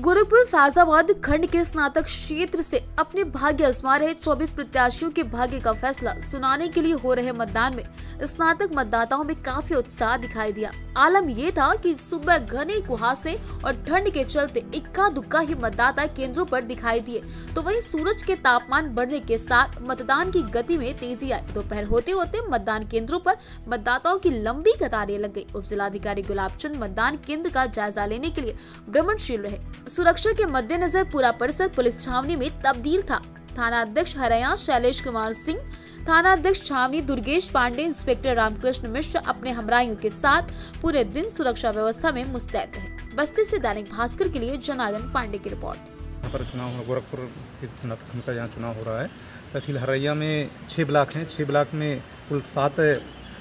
गोरखपुर फैजाबाद खंड के स्नातक क्षेत्र से अपने भाग्य आजमा रहे 24 प्रत्याशियों के भाग्य का फैसला सुनाने के लिए हो रहे मतदान में स्नातक मतदाताओं में काफ़ी उत्साह दिखाई दिया। आलम ये था कि सुबह घने कुहासे और ठंड के चलते इक्का दुक्का ही मतदाता केंद्रों पर दिखाई दिए। तो वहीं सूरज के तापमान बढ़ने के साथ मतदान की गति में तेज़ी आई। दोपहर होते होते मतदान केंद्रों पर मतदाताओं की लंबी कतारें लग गई। उप जिलाधिकारी गुलाब चंद मतदान केंद्र का जायजा लेने के लिए भ्रमणशील रहे। सुरक्षा के मद्देनजर पूरा परिसर पुलिस छावनी में तब्दील था। थाना अध्यक्ष हरया शैलेश कुमार सिंह थाना अध्यक्ष छावनी दुर्गेश पांडे, इंस्पेक्टर रामकृष्ण मिश्र अपने हमराइयों के साथ पूरे दिन सुरक्षा व्यवस्था में मुस्तैद रहे। बस्ती से दैनिक भास्कर के लिए जनार्दन पांडे की रिपोर्ट। पर चुनाव गोरखपुर के स्नातक का यहाँ चुनाव हो रहा है। तहसील हरैया में छः ब्लॉक हैं। छः ब्लॉक में कुल सात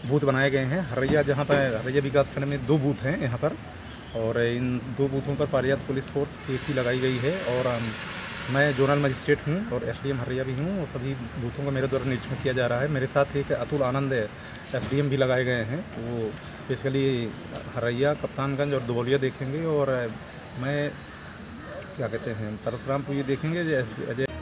बूथ बनाए गए हैं। हरैया जहाँ पर, हरैया विकास खंड में दो बूथ हैं यहाँ पर। और इन दो बूथों पर पर्याप्त पुलिस फोर्स पी लगाई गई है और मैं जोनल मजिस्ट्रेट हूँ और एस डी एम हरैया भी हूँ और सभी बूथों का मेरे द्वारा निरीक्षण किया जा रहा है। मेरे साथ एक Atul Anand S D M भी लगाए गए हैं। वो स्पेशली हरैया, कप्तानगंज और दुबलिया देखेंगे और मैं, क्या कहते हैं परशुरामपुर ये देखेंगे जो एस- अजय